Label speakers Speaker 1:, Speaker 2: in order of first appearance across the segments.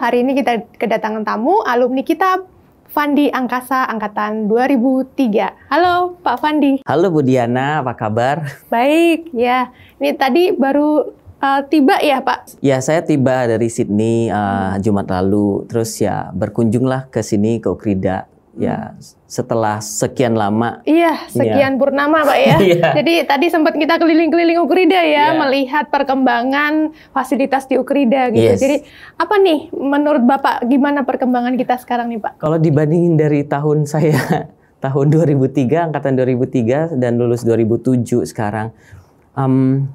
Speaker 1: hari ini kita kedatangan tamu alumni kitab Fandi Angkasa Angkatan 2003. Halo Pak Fandi.
Speaker 2: Halo Bu Diana, apa kabar?
Speaker 1: Baik, ya. Ini tadi baru uh, tiba ya Pak?
Speaker 2: Ya, saya tiba dari Sydney uh, Jumat lalu. Terus ya berkunjunglah ke sini ke Ukrida ya setelah sekian lama.
Speaker 1: Iya, sekian ya. purnama Pak ya. Iya. Jadi tadi sempat kita keliling-keliling Ukrida ya, ya, melihat perkembangan fasilitas di Ukrida gitu. Yes. Jadi apa nih menurut Bapak gimana perkembangan kita sekarang nih Pak?
Speaker 2: Kalau dibandingin dari tahun saya tahun 2003, angkatan 2003 dan lulus 2007 sekarang, um,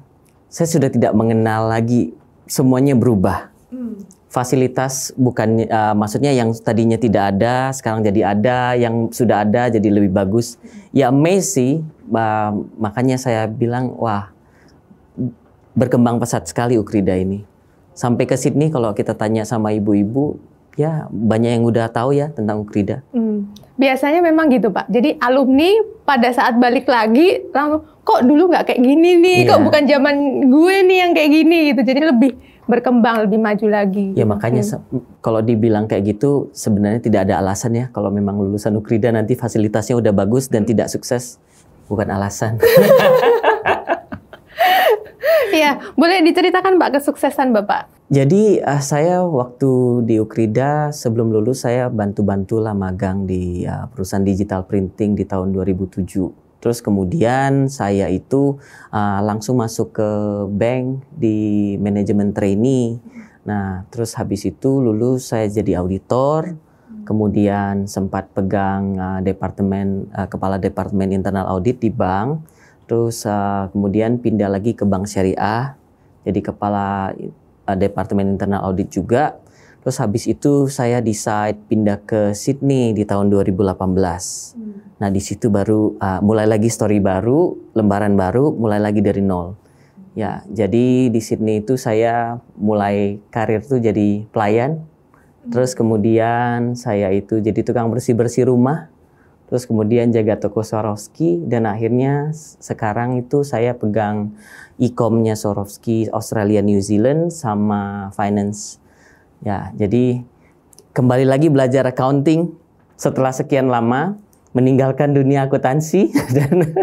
Speaker 2: saya sudah tidak mengenal lagi semuanya berubah. Hmm fasilitas bukan uh, maksudnya yang tadinya tidak ada sekarang jadi ada, yang sudah ada jadi lebih bagus. Ya amazing, uh, makanya saya bilang wah berkembang pesat sekali Ukrida ini. Sampai ke Sydney kalau kita tanya sama ibu-ibu, ya banyak yang udah tahu ya tentang Ukrida. Hmm.
Speaker 1: Biasanya memang gitu Pak. Jadi alumni pada saat balik lagi langsung kok dulu nggak kayak gini nih, yeah. kok bukan zaman gue nih yang kayak gini gitu. Jadi lebih berkembang lebih maju lagi.
Speaker 2: Ya makanya hmm. kalau dibilang kayak gitu sebenarnya tidak ada alasan ya kalau memang lulusan Ukrida nanti fasilitasnya udah bagus dan hmm. tidak sukses bukan alasan.
Speaker 1: Iya, boleh diceritakan Pak kesuksesan Bapak?
Speaker 2: Jadi uh, saya waktu di Ukrida sebelum lulus saya bantu-bantu lah magang di uh, perusahaan digital printing di tahun 2007 Terus kemudian saya itu uh, langsung masuk ke bank di manajemen trainee. Nah, terus habis itu lulus saya jadi auditor. Kemudian sempat pegang uh, departemen uh, kepala departemen internal audit di bank. Terus uh, kemudian pindah lagi ke bank syariah. Jadi kepala uh, departemen internal audit juga. Terus habis itu saya decide pindah ke Sydney di tahun 2018. Hmm. Nah di situ baru uh, mulai lagi story baru, lembaran baru, mulai lagi dari nol. Ya, jadi di Sydney itu saya mulai karir tuh jadi pelayan. Terus kemudian saya itu jadi tukang bersih-bersih rumah. Terus kemudian jaga toko Swarovski dan akhirnya sekarang itu saya pegang e-comnya Swarovski Australia New Zealand sama finance Ya, jadi kembali lagi belajar accounting setelah sekian lama meninggalkan dunia akuntansi dan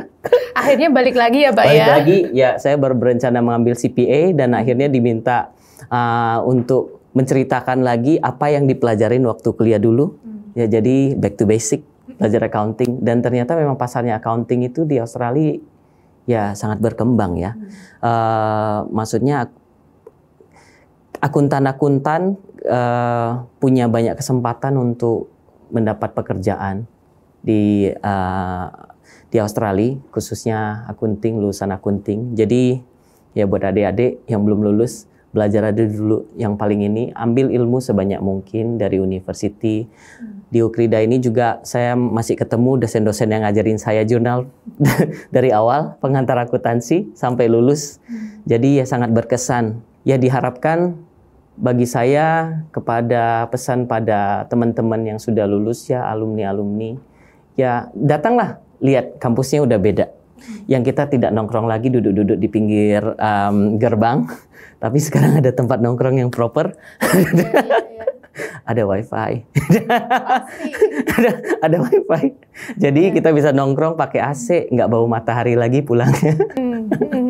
Speaker 1: akhirnya balik lagi ya Pak
Speaker 2: balik
Speaker 1: ya.
Speaker 2: Balik lagi ya saya baru berencana mengambil CPA dan akhirnya diminta uh, untuk menceritakan lagi apa yang dipelajarin waktu kuliah dulu. Hmm. Ya jadi back to basic belajar accounting dan ternyata memang pasarnya accounting itu di Australia ya sangat berkembang ya. Hmm. Uh, maksudnya akuntan-akuntan uh, punya banyak kesempatan untuk mendapat pekerjaan di uh, di Australia khususnya akunting lulusan akunting. Jadi ya buat adik-adik yang belum lulus belajar aja dulu yang paling ini. Ambil ilmu sebanyak mungkin dari university di Ukrida ini juga saya masih ketemu dosen-dosen yang ngajarin saya jurnal dari awal pengantar akuntansi sampai lulus. Jadi ya sangat berkesan. Ya diharapkan bagi saya kepada pesan pada teman-teman yang sudah lulus ya alumni-alumni ya datanglah lihat kampusnya udah beda. Yang kita tidak nongkrong lagi duduk-duduk di pinggir um, gerbang tapi sekarang ada tempat nongkrong yang proper. Ada wifi. Ada ada wifi. Jadi kita bisa nongkrong pakai AC nggak bau matahari lagi pulangnya. Hmm, hmm.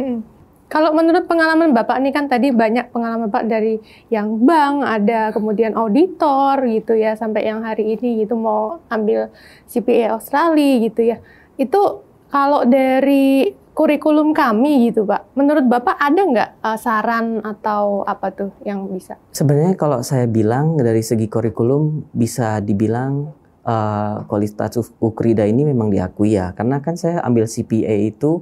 Speaker 1: Kalau menurut pengalaman Bapak ini kan tadi banyak pengalaman Bapak dari yang bank, ada kemudian auditor gitu ya, sampai yang hari ini gitu mau ambil CPA Australia gitu ya. Itu kalau dari kurikulum kami gitu Pak, menurut Bapak ada nggak uh, saran atau apa tuh yang bisa?
Speaker 2: Sebenarnya kalau saya bilang dari segi kurikulum bisa dibilang uh, kualitas Ukrida ini memang diakui ya, karena kan saya ambil CPA itu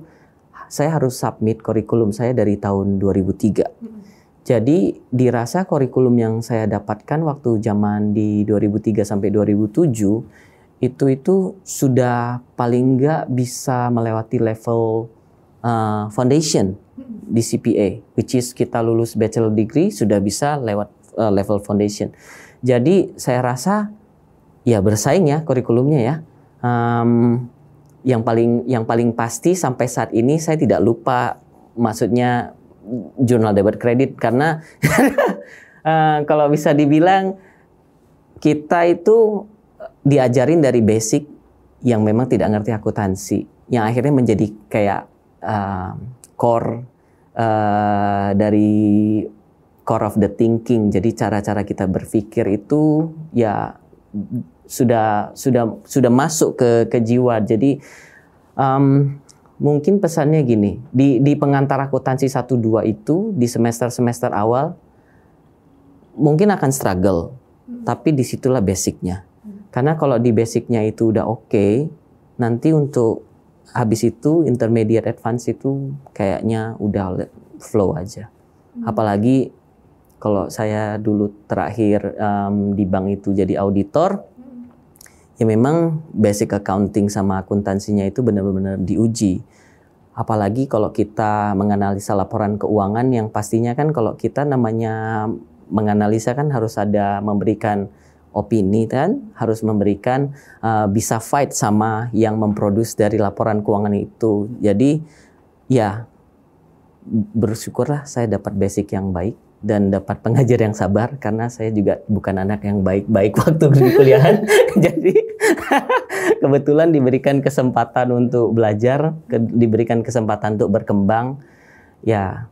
Speaker 2: saya harus submit kurikulum saya dari tahun 2003. Hmm. Jadi dirasa kurikulum yang saya dapatkan waktu zaman di 2003 sampai 2007 itu itu sudah paling nggak bisa melewati level uh, foundation di CPA, which is kita lulus bachelor degree sudah bisa lewat uh, level foundation. Jadi saya rasa ya bersaing ya kurikulumnya ya. Um, yang paling yang paling pasti sampai saat ini saya tidak lupa maksudnya jurnal debit kredit karena uh, kalau bisa dibilang kita itu diajarin dari basic yang memang tidak ngerti akuntansi, yang akhirnya menjadi kayak uh, core uh, dari core of the thinking. Jadi cara-cara kita berpikir itu ya sudah sudah sudah masuk ke ke jiwa. Jadi um, mungkin pesannya gini di di pengantar akuntansi 1 2 itu di semester semester awal mungkin akan struggle hmm. tapi di situlah basicnya hmm. karena kalau di basicnya itu udah oke okay, nanti untuk habis itu intermediate advance itu kayaknya udah flow aja hmm. apalagi kalau saya dulu terakhir um, di bank itu jadi auditor ya memang basic accounting sama akuntansinya itu benar-benar diuji. Apalagi kalau kita menganalisa laporan keuangan yang pastinya kan kalau kita namanya menganalisa kan harus ada memberikan opini kan, harus memberikan uh, bisa fight sama yang memproduksi dari laporan keuangan itu. Jadi ya bersyukurlah saya dapat basic yang baik dan dapat pengajar yang sabar karena saya juga bukan anak yang baik-baik waktu di kuliahan. Jadi kebetulan diberikan kesempatan untuk belajar, ke, diberikan kesempatan untuk berkembang. Ya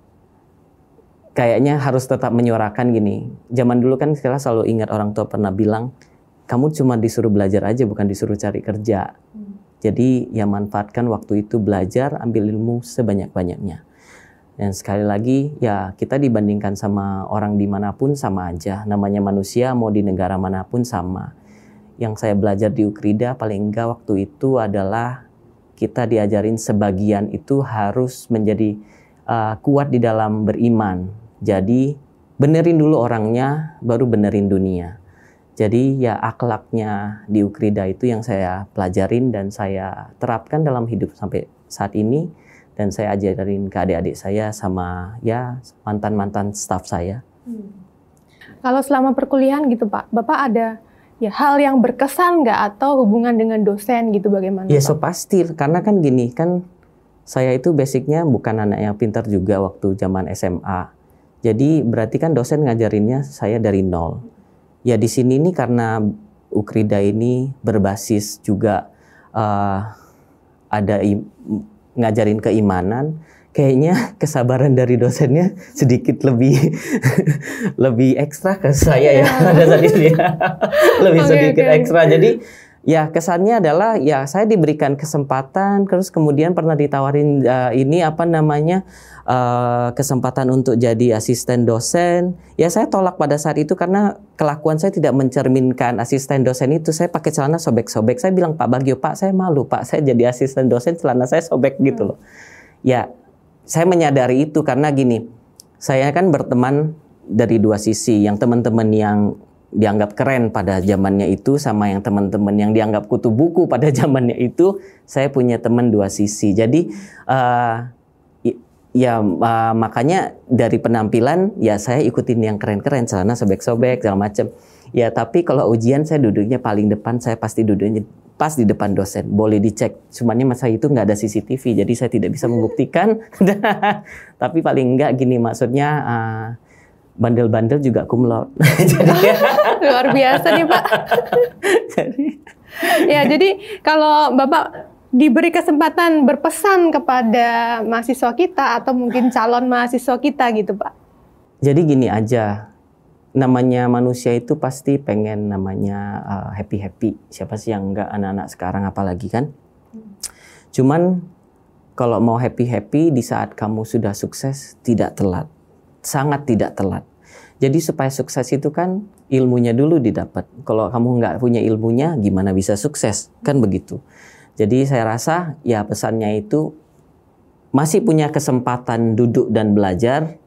Speaker 2: kayaknya harus tetap menyuarakan gini. Zaman dulu kan kita selalu ingat orang tua pernah bilang, kamu cuma disuruh belajar aja bukan disuruh cari kerja. Hmm. Jadi ya manfaatkan waktu itu belajar, ambil ilmu sebanyak-banyaknya. Dan sekali lagi, ya kita dibandingkan sama orang di mana pun sama aja. Namanya manusia, mau di negara mana pun sama. Yang saya belajar di Ukrida paling enggak waktu itu adalah kita diajarin sebagian itu harus menjadi uh, kuat di dalam beriman. Jadi benerin dulu orangnya, baru benerin dunia. Jadi ya akhlaknya di Ukrida itu yang saya pelajarin dan saya terapkan dalam hidup sampai saat ini dan saya ajarin ke adik-adik saya sama ya mantan-mantan staff saya. Hmm.
Speaker 1: Kalau selama perkuliahan gitu Pak, Bapak ada ya hal yang berkesan nggak atau hubungan dengan dosen gitu bagaimana?
Speaker 2: Ya so pasti karena kan gini kan saya itu basicnya bukan anak yang pintar juga waktu zaman SMA. Jadi berarti kan dosen ngajarinnya saya dari nol. Ya di sini nih karena Ukrida ini berbasis juga uh, ada ngajarin keimanan, kayaknya kesabaran dari dosennya sedikit lebih lebih ekstra ke saya ya pada saat itu ya. Lebih okay, sedikit okay. ekstra. Jadi ya kesannya adalah ya saya diberikan kesempatan terus kemudian pernah ditawarin uh, ini apa namanya uh, kesempatan untuk jadi asisten dosen. Ya saya tolak pada saat itu karena kelakuan saya tidak mencerminkan asisten dosen itu. Saya pakai celana sobek-sobek. Saya bilang Pak Bagio Pak saya malu Pak. Saya jadi asisten dosen celana saya sobek gitu loh. Ya saya menyadari itu karena gini saya kan berteman dari dua sisi yang teman-teman yang dianggap keren pada zamannya itu sama yang teman-teman yang dianggap kutu buku pada zamannya itu saya punya teman dua sisi. Jadi uh, ya uh, makanya dari penampilan ya saya ikutin yang keren-keren celana sobek-sobek segala macam ya tapi kalau ujian saya duduknya paling depan saya pasti duduknya pas di depan dosen boleh dicek cumannya masa itu nggak ada CCTV jadi saya tidak bisa membuktikan tapi paling enggak gini maksudnya uh, bandel-bandel juga kumlot.
Speaker 1: jadi ya. luar biasa nih Pak. jadi ya jadi kalau Bapak diberi kesempatan berpesan kepada mahasiswa kita atau mungkin calon mahasiswa kita gitu Pak.
Speaker 2: Jadi gini aja, namanya manusia itu pasti pengen namanya uh, happy happy. Siapa sih yang enggak anak-anak sekarang apalagi kan? Cuman kalau mau happy happy di saat kamu sudah sukses tidak telat, sangat tidak telat. Jadi supaya sukses itu kan ilmunya dulu didapat. Kalau kamu nggak punya ilmunya, gimana bisa sukses? Kan begitu. Jadi saya rasa ya pesannya itu masih punya kesempatan duduk dan belajar,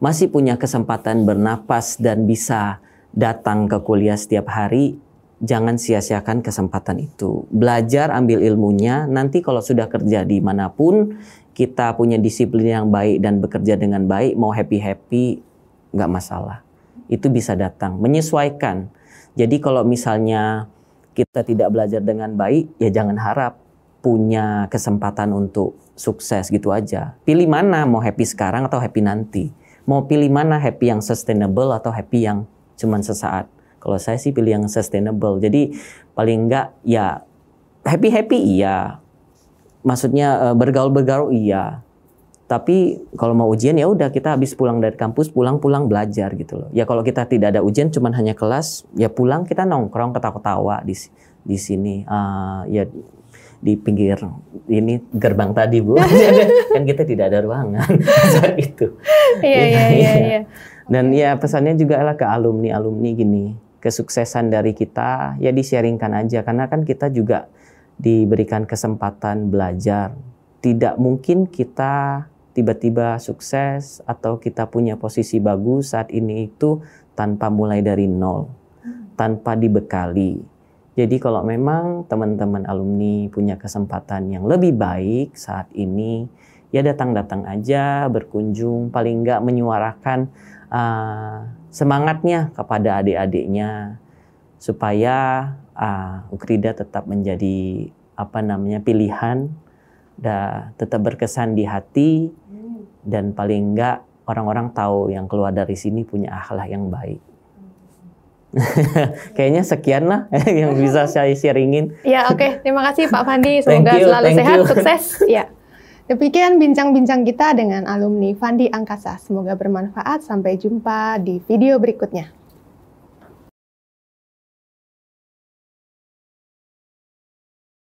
Speaker 2: masih punya kesempatan bernapas dan bisa datang ke kuliah setiap hari, jangan sia-siakan kesempatan itu. Belajar, ambil ilmunya, nanti kalau sudah kerja di mana pun, kita punya disiplin yang baik dan bekerja dengan baik, mau happy-happy, nggak masalah. Itu bisa datang, menyesuaikan. Jadi kalau misalnya kita tidak belajar dengan baik, ya jangan harap punya kesempatan untuk sukses gitu aja. Pilih mana, mau happy sekarang atau happy nanti. Mau pilih mana happy yang sustainable atau happy yang cuman sesaat. Kalau saya sih pilih yang sustainable. Jadi paling enggak ya happy happy iya. Maksudnya eh, bergaul-bergaul iya. Tapi kalau mau ujian ya udah kita habis pulang dari kampus pulang-pulang belajar gitu loh. Ya kalau kita tidak ada ujian cuman hanya kelas ya pulang kita nongkrong ketawa-ketawa di di sini. Uh, ya di pinggir ini gerbang tadi bu. Kan kita tidak ada ruangan. Saat itu.
Speaker 1: Iya iya iya, iya.
Speaker 2: dan ya pesannya juga adalah ke alumni alumni gini. Kesuksesan dari kita ya di-sharingkan aja. Karena kan kita juga diberikan kesempatan belajar. Tidak mungkin kita tiba-tiba sukses atau kita punya posisi bagus saat ini itu tanpa mulai dari nol, tanpa dibekali. Jadi kalau memang teman-teman alumni punya kesempatan yang lebih baik saat ini, ya datang-datang aja, berkunjung, paling nggak menyuarakan uh, semangatnya kepada adik-adiknya supaya uh, Ukrida tetap menjadi apa namanya pilihan dan tetap berkesan di hati dan paling enggak orang-orang tahu yang keluar dari sini punya akhlak yang baik. Kayaknya sekian lah yang bisa saya sharingin.
Speaker 1: Ya oke, okay. terima kasih Pak Fandi. Semoga you, selalu sehat, you. sukses. Ya. Demikian bincang-bincang kita dengan alumni Fandi Angkasa. Semoga bermanfaat. Sampai jumpa di video berikutnya.